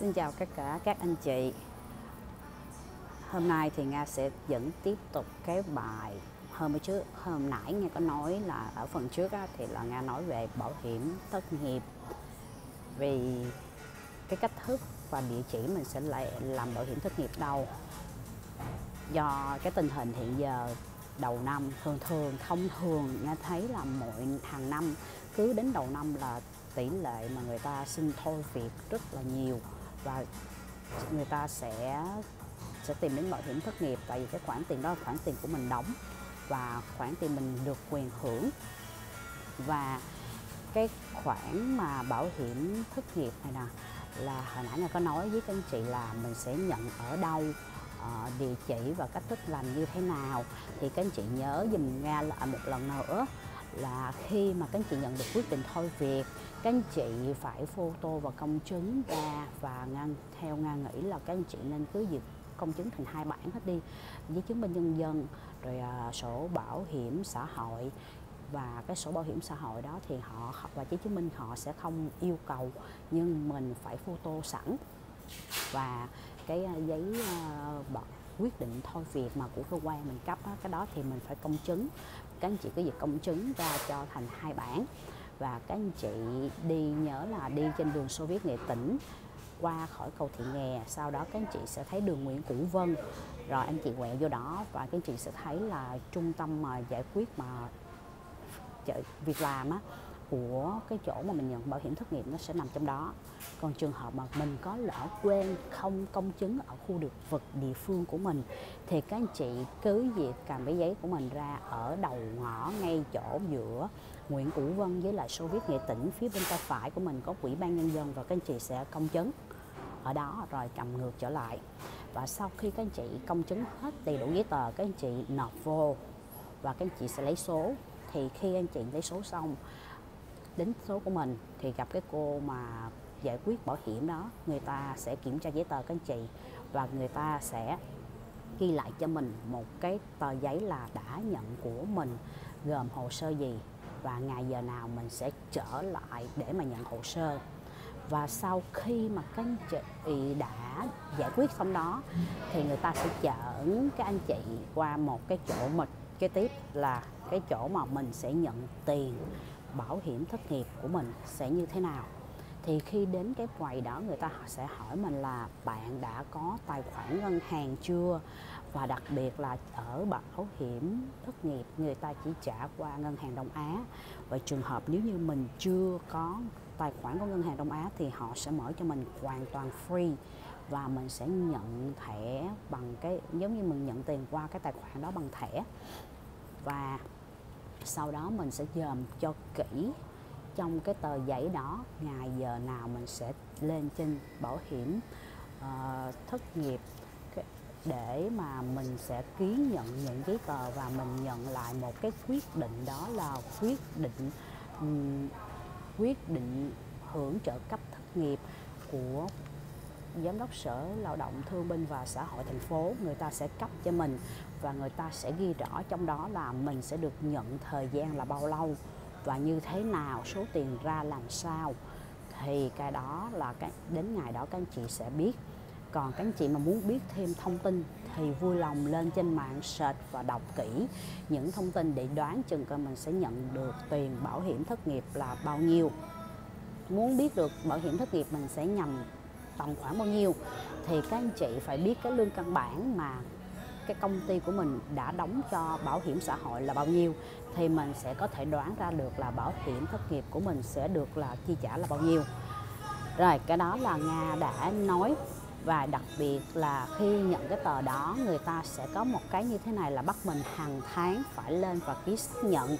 Xin chào tất cả các anh chị. Hôm nay thì Nga sẽ dẫn tiếp tục cái bài hôm trước hôm nãy Nga có nói là ở phần trước á, thì là Nga nói về bảo hiểm thất nghiệp. Vì cái cách thức và địa chỉ mình sẽ lại làm bảo hiểm thất nghiệp đâu. Do cái tình hình hiện giờ đầu năm thường thường thông thường Nga thấy là mỗi hàng năm cứ đến đầu năm là tỷ lệ mà người ta xin thôi việc rất là nhiều và người ta sẽ sẽ tìm đến bảo hiểm thất nghiệp tại vì cái khoản tiền đó là khoản tiền của mình đóng và khoản tiền mình được quyền hưởng. Và cái khoản mà bảo hiểm thất nghiệp này nè là hồi nãy là có nói với các anh chị là mình sẽ nhận ở đâu uh, địa chỉ và cách thức làm như thế nào. Thì các anh chị nhớ dùm nga lại một lần nữa là khi mà các anh chị nhận được quyết định thôi việc các anh chị phải photo và công chứng ra và ngăn theo nga nghĩ là các anh chị nên cứ việc công chứng thành hai bản hết đi giấy chứng minh nhân dân rồi à, sổ bảo hiểm xã hội. Và cái sổ bảo hiểm xã hội đó thì họ và giấy chứng minh họ sẽ không yêu cầu nhưng mình phải photo sẵn. Và cái à, giấy uh, quyết định thôi việc mà của cơ quan mình cấp á, cái đó thì mình phải công chứng các anh chị cứ việc công chứng ra cho thành hai bản và các anh chị đi nhớ là đi trên đường Xô Viết Nghệ Tỉnh, qua khỏi cầu Thị Nghè, sau đó các anh chị sẽ thấy đường Nguyễn Cửu Vân. Rồi anh chị quẹo vô đó và các anh chị sẽ thấy là trung tâm mà giải quyết mà việc làm á của cái chỗ mà mình nhận bảo hiểm thất nghiệp nó sẽ nằm trong đó. Còn trường hợp mà mình có lỡ quên không công chứng ở khu được vực địa phương của mình, thì các anh chị cứ việc cầm cái giấy của mình ra ở đầu ngõ ngay chỗ giữa Nguyễn Cửu Vân với lại Xô Viết Nghệ Tỉnh, phía bên tay phải của mình có quỹ ban nhân dân và các anh chị sẽ công chứng ở đó rồi cầm ngược trở lại. Và sau khi các anh chị công chứng hết đầy đủ giấy tờ, các anh chị nộp vô và các anh chị sẽ lấy số. Thì khi anh chị lấy số xong đến số của mình thì gặp cái cô mà giải quyết bảo hiểm đó, người ta sẽ kiểm tra giấy tờ các anh chị và người ta sẽ ghi lại cho mình một cái tờ giấy là đã nhận của mình gồm hồ sơ gì và ngày giờ nào mình sẽ trở lại để mà nhận hồ sơ. Và sau khi mà các anh chị đã giải quyết xong đó thì người ta sẽ chở các anh chị qua một cái chỗ mịch kế tiếp là cái chỗ mà mình sẽ nhận tiền bảo hiểm thất nghiệp của mình sẽ như thế nào? Thì khi đến cái quầy đó, người ta sẽ hỏi mình là, bạn đã có tài khoản ngân hàng chưa? Và đặc biệt là ở bảo hiểm thất nghiệp, người ta chỉ trả qua ngân hàng Đông Á. Và trường hợp nếu như mình chưa có tài khoản của ngân hàng Đông Á thì họ sẽ mở cho mình hoàn toàn free. Và mình sẽ nhận thẻ bằng cái, giống như mình nhận tiền qua cái tài khoản đó bằng thẻ. Và sau đó mình sẽ dòm cho kỹ trong cái tờ giấy đó ngày giờ nào mình sẽ lên trên bảo hiểm uh, thất nghiệp để mà mình sẽ ký nhận những giấy tờ và mình nhận lại một cái quyết định đó là quyết định um, quyết định hưởng trợ cấp thất nghiệp của giám đốc sở lao động thương binh và xã hội thành phố, người ta sẽ cấp cho mình và người ta sẽ ghi rõ trong đó là mình sẽ được nhận thời gian là bao lâu và như thế nào, số tiền ra làm sao. Thì cái đó là cái, đến ngày đó các anh chị sẽ biết. Còn các anh chị mà muốn biết thêm thông tin thì vui lòng lên trên mạng search và đọc kỹ những thông tin để đoán chừng coi mình sẽ nhận được tiền bảo hiểm thất nghiệp là bao nhiêu. Muốn biết được bảo hiểm thất nghiệp mình sẽ nhằm tầm khoảng bao nhiêu, thì các anh chị phải biết cái lương căn bản mà cái công ty của mình đã đóng cho bảo hiểm xã hội là bao nhiêu, thì mình sẽ có thể đoán ra được là bảo hiểm thất nghiệp của mình sẽ được là chi trả là bao nhiêu. Rồi, cái đó là nga đã nói và đặc biệt là khi nhận cái tờ đó, người ta sẽ có một cái như thế này là bắt mình hàng tháng phải lên và ký xác nhận.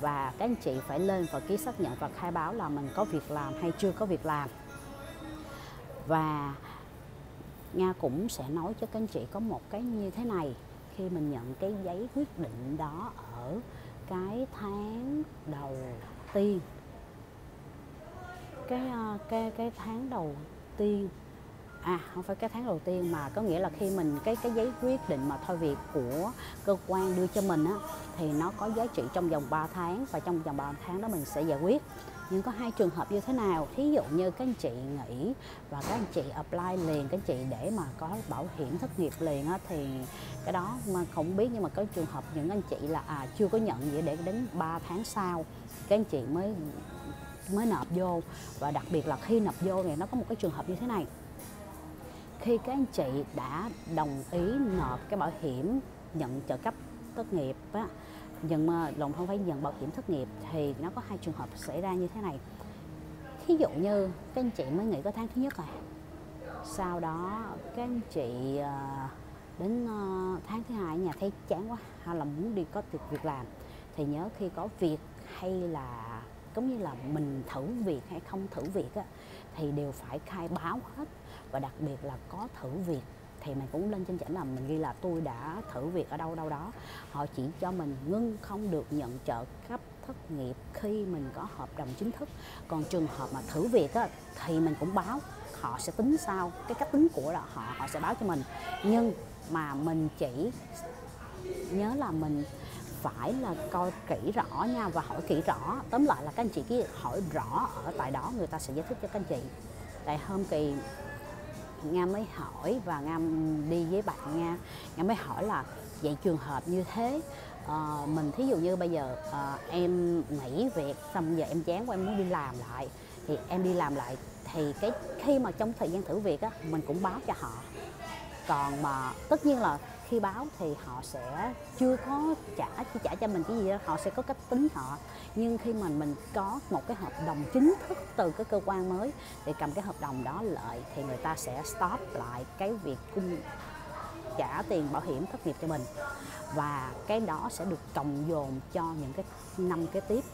Và các anh chị phải lên và ký xác nhận và khai báo là mình có việc làm hay chưa có việc làm và Nga cũng sẽ nói cho các anh chị có một cái như thế này. Khi mình nhận cái giấy quyết định đó ở cái tháng đầu tiên. Cái ờ, cái cái tháng đầu tiên. À không phải cái tháng đầu tiên mà có nghĩa là khi mình, cái cái giấy quyết định mà thôi việc của cơ quan đưa cho mình á, thì nó có giá trị trong vòng 3 tháng và trong vòng 3 tháng đó mình sẽ giải quyết nhưng có hai trường hợp như thế nào? Thí dụ như các anh chị nghỉ và các anh chị apply liền các anh chị để mà có bảo hiểm thất nghiệp liền á, thì cái đó mà không biết. Nhưng mà có trường hợp những anh chị là à chưa có nhận gì để đến 3 tháng sau các anh chị mới mới nộp vô. Và đặc biệt là khi nộp vô thì nó có một cái trường hợp như thế này. Khi các anh chị đã đồng ý nộp cái bảo hiểm nhận trợ cấp thất nghiệp á nhận mà lòng không phải nhận bảo hiểm thất nghiệp thì nó có hai trường hợp xảy ra như thế này. Thí dụ như các anh chị mới nghỉ có tháng thứ nhất rồi. Sau đó các anh chị ờ, đến ờ, tháng thứ hai ở nhà thấy chán quá hay là muốn đi có việc việc làm. Thì nhớ khi có việc hay là giống như là mình thử việc hay không thử việc á, thì đều phải khai báo hết. Và đặc biệt là có thử việc thì mình cũng lên trên chảnh là mình ghi là tôi đã thử việc ở đâu đâu đó. Họ chỉ cho mình ngưng không được nhận trợ cấp thất nghiệp khi mình có hợp đồng chính thức. Còn trường hợp mà thử việc á, thì mình cũng báo họ sẽ tính sao cái cách tính của họ họ sẽ báo cho mình. Nhưng mà mình chỉ nhớ là mình phải là coi kỹ rõ nha và hỏi kỹ rõ. Tóm lại là các anh chị cứ hỏi rõ ở tại đó người ta sẽ giải thích cho các anh chị. Tại hôm kỳ nga mới hỏi và nga đi với bạn nga. Nga mới hỏi là vậy trường hợp như thế uh, mình thí dụ như bây giờ uh, em nghỉ việc xong giờ em chán quá em muốn đi làm lại thì em đi làm lại thì cái khi mà trong thời gian thử việc á mình cũng báo cho họ. Còn mà tất nhiên là khi báo thì họ sẽ chưa có trả chỉ trả cho mình cái gì đó, họ sẽ có cách tính họ. Nhưng khi mà mình có một cái hợp đồng chính thức từ cái cơ quan mới thì cầm cái hợp đồng đó lợi thì người ta sẽ stop lại cái việc cung, trả tiền bảo hiểm thất nghiệp cho mình. Và cái đó sẽ được cộng dồn cho những cái năm kế tiếp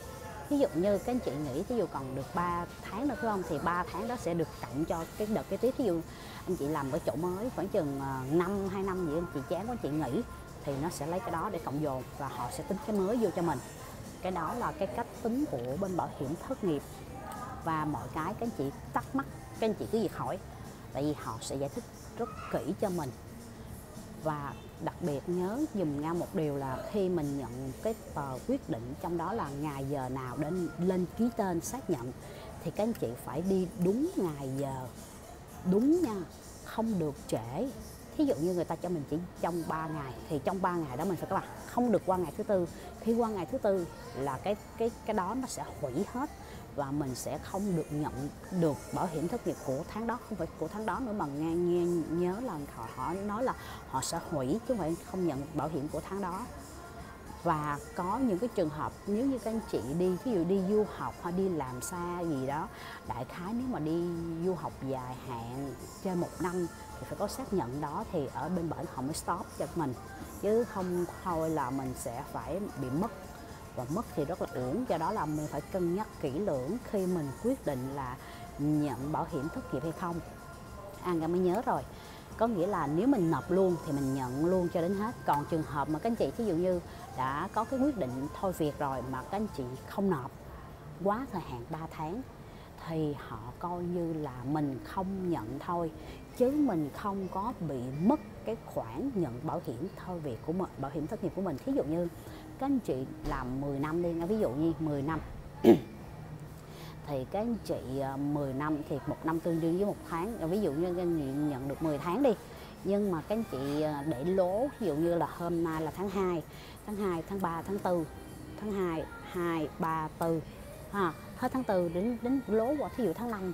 ví dụ như các anh chị nghĩ ví dụ còn được 3 tháng nữa phải không? Thì 3 tháng đó sẽ được cộng cho cái đợt cái tiếp ví dụ anh chị làm ở chỗ mới khoảng chừng ờ, năm hai năm gì anh chị chán quá anh chị nghỉ thì nó sẽ lấy cái đó để cộng dồn và họ sẽ tính cái mới vô cho mình. Cái đó là cái cách tính của bên bảo hiểm thất nghiệp. Và mọi cái các anh chị thắc mắc các anh chị cứ việc hỏi tại vì họ sẽ giải thích rất kỹ cho mình. Và đặc biệt nhớ, dùm nga một điều là khi mình nhận cái tờ quyết định trong đó là ngày giờ nào đến, lên ký tên xác nhận, thì các anh chị phải đi đúng ngày giờ, đúng nha, không được trễ. Thí dụ như người ta cho mình chỉ trong 3 ngày, thì trong 3 ngày đó mình phải các bạn không được qua ngày thứ tư. Khi qua ngày thứ tư là cái cái cái đó nó sẽ hủy hết và mình sẽ không được nhận được bảo hiểm thất nghiệp của tháng đó không phải của tháng đó nữa mà nghe, nghe nhớ là họ họ nói là họ sẽ hủy chứ không phải không nhận bảo hiểm của tháng đó. Và có những cái trường hợp nếu như các anh chị đi ví dụ đi du học hay đi làm xa gì đó đại khái nếu mà đi du học dài hạn trên một năm thì phải có xác nhận đó thì ở bên bển họ mới stop cho mình. Chứ không thôi là mình sẽ phải bị mất và mất thì rất là uổng do đó là mình phải cân nhắc kỹ lưỡng khi mình quyết định là nhận bảo hiểm thất nghiệp hay không. An à, mới nhớ rồi. Có nghĩa là nếu mình nộp luôn thì mình nhận luôn cho đến hết. Còn trường hợp mà các anh chị ví dụ như đã có cái quyết định thôi việc rồi mà các anh chị không nộp quá thời hạn 3 tháng thì họ coi như là mình không nhận thôi. Chứ mình không có bị mất cái khoản nhận bảo hiểm thôi việc của mình bảo hiểm thất nghiệp của mình. Thí dụ như các anh chị làm 10 năm đi ví dụ như 10 năm. Thì các anh chị 10 à, năm thì một năm tương đương với một tháng. Ví dụ như các anh chị nhận được 10 tháng đi nhưng mà các anh chị à, để lố ví dụ như là hôm nay là tháng 2 tháng 2 tháng 3 tháng 4 tháng 2 2 3 4 ha hết tháng 4 đến đến lố qua thí dụ tháng 5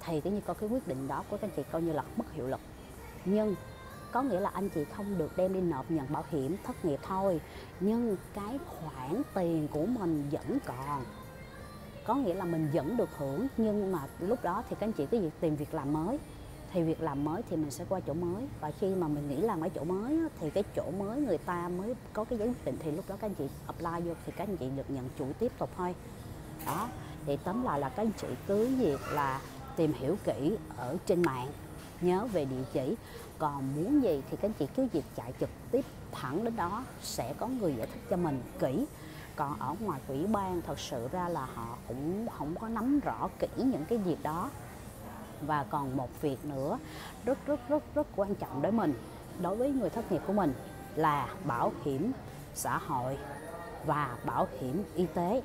thì cái như có cái quyết định đó của các anh chị coi như là mất hiệu lực. Nhưng có nghĩa là anh chị không được đem đi nộp nhận bảo hiểm thất nghiệp thôi, nhưng cái khoản tiền của mình vẫn còn. Có nghĩa là mình vẫn được hưởng, nhưng mà lúc đó thì các anh chị cứ việc tìm việc làm mới. Thì việc làm mới thì mình sẽ qua chỗ mới, và khi mà mình nghĩ làm ở chỗ mới thì cái chỗ mới người ta mới có cái giấy quyết định, thì lúc đó các anh chị apply vô thì các anh chị được nhận chuỗi tiếp tục thôi. Đó, thì tóm lại là các anh chị cứ việc là tìm hiểu kỹ ở trên mạng nhớ về địa chỉ. Còn muốn gì thì các anh chị cứ việc chạy trực tiếp thẳng đến đó, sẽ có người giải thích cho mình kỹ. Còn ở ngoài ủy ban, thật sự ra là họ cũng không có nắm rõ kỹ những cái việc đó. Và còn một việc nữa, rất rất rất rất quan trọng đối mình, đối với người thất nghiệp của mình là bảo hiểm xã hội và bảo hiểm y tế.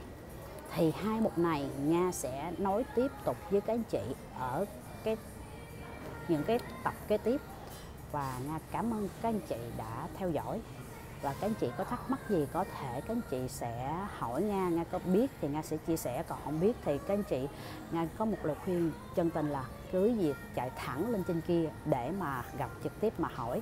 Thì hai mục này nha sẽ nối tiếp tục với các anh chị ở cái những cái tập kế tiếp. Và Nga cảm ơn các anh chị đã theo dõi. Và các anh chị có thắc mắc gì có thể các anh chị sẽ hỏi Nga Nga có biết thì Nga sẽ chia sẻ, còn không biết thì các anh chị Nga có một lời khuyên chân tình là cứ việc chạy thẳng lên trên kia để mà gặp trực tiếp mà hỏi,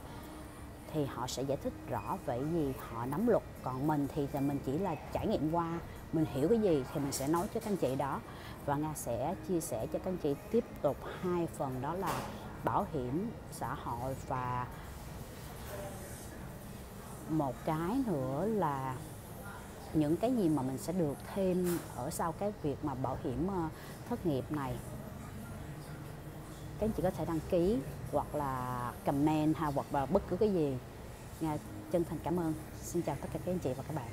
thì họ sẽ giải thích rõ về gì, họ nắm luật. Còn mình thì là mình chỉ là trải nghiệm qua, mình hiểu cái gì thì mình sẽ nói cho các anh chị đó. Và nga sẽ chia sẻ cho các anh chị tiếp tục hai phần đó là bảo hiểm xã hội và một cái nữa là những cái gì mà mình sẽ được thêm ở sau cái việc mà bảo hiểm ờ, thất nghiệp này. Các anh chị có thể đăng ký hoặc là comment hay hoặc là bất cứ cái gì. Chân thành cảm ơn. Xin chào tất cả các anh chị và các bạn.